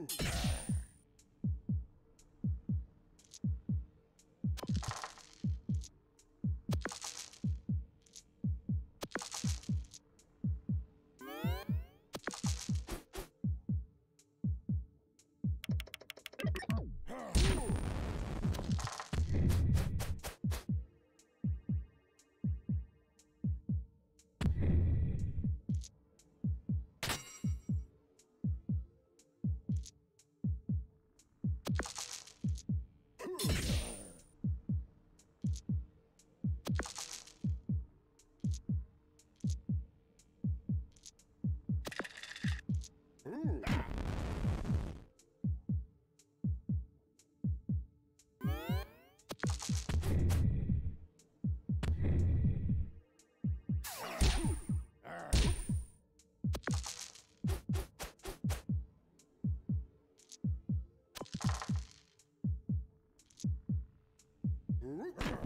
Mm. Ooh.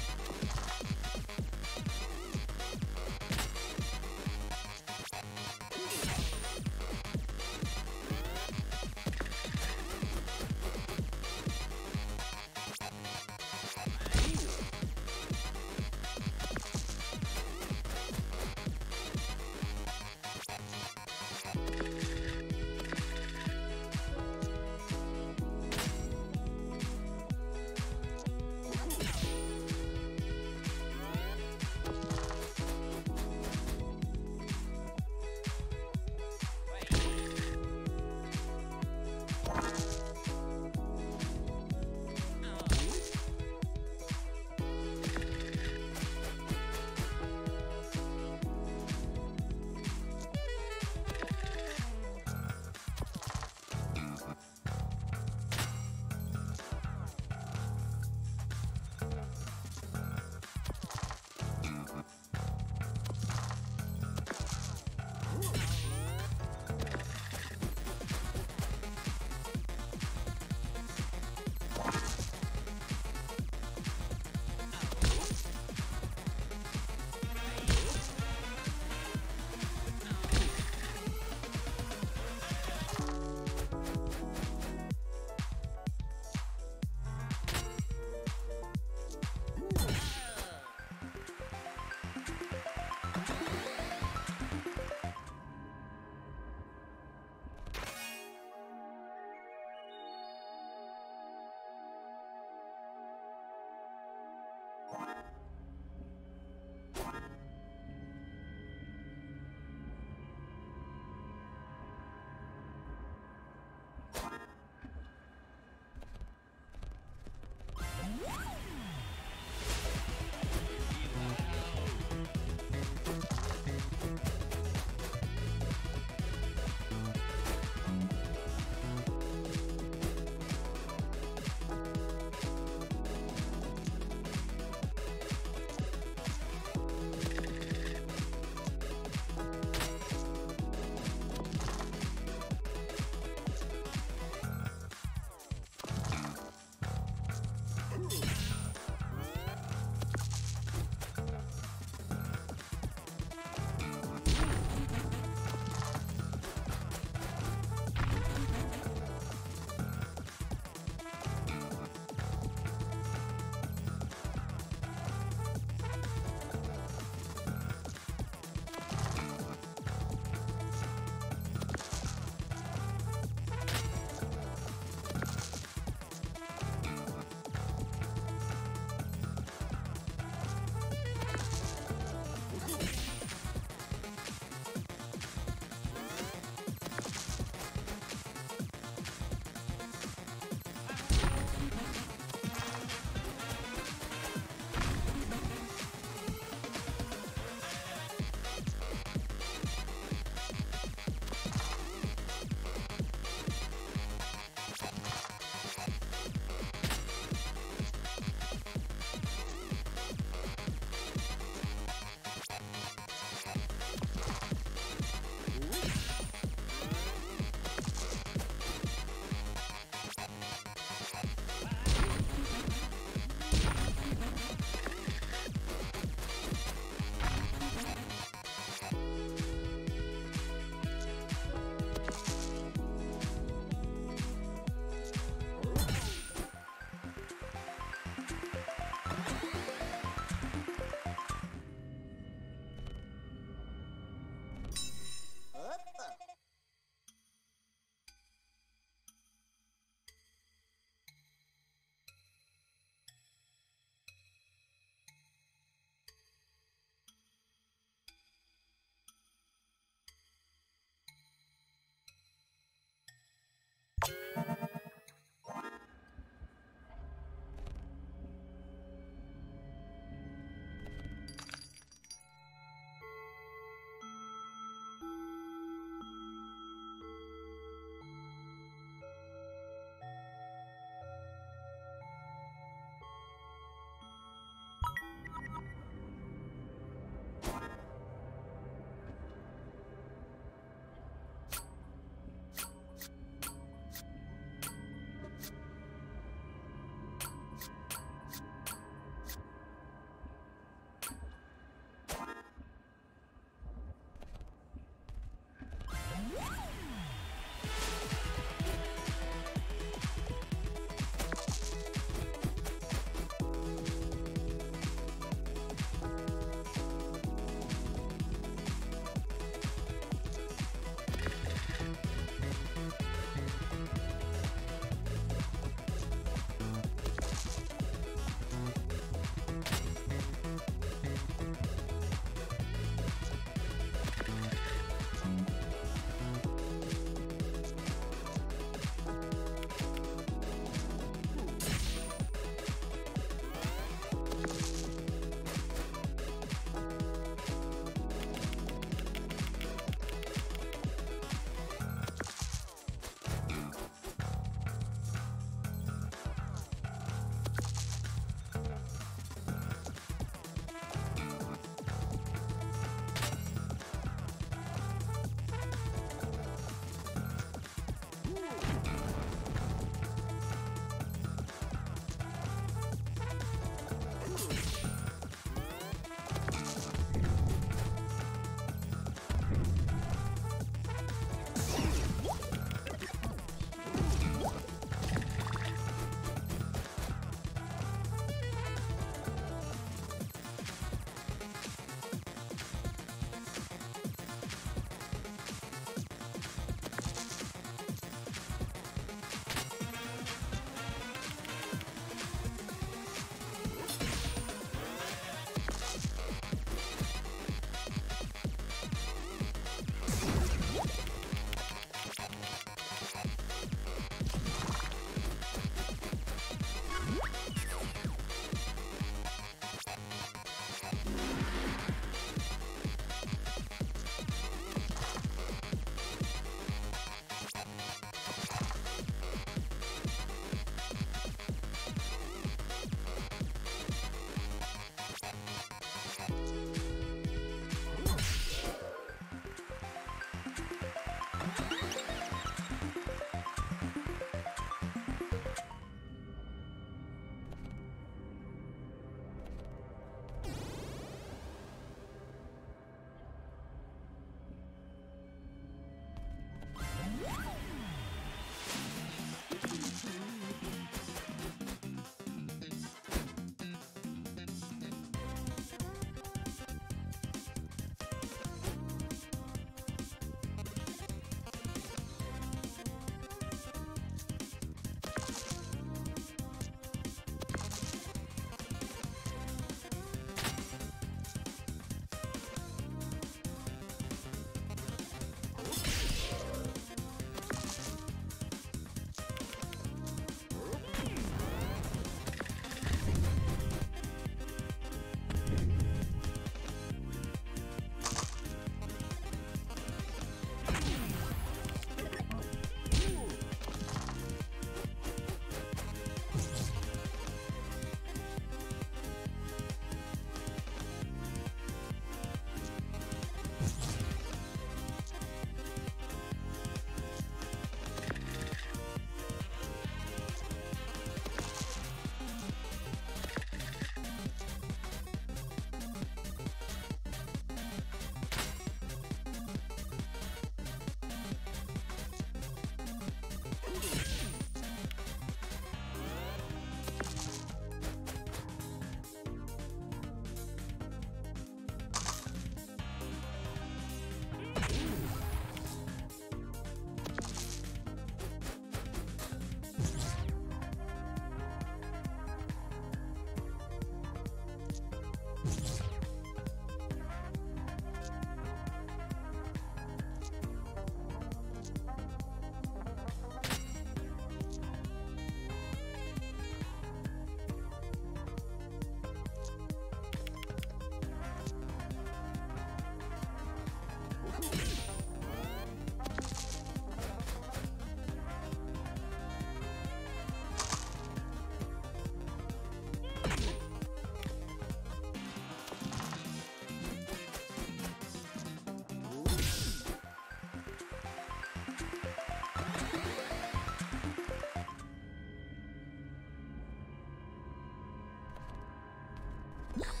Yeah.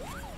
Woo!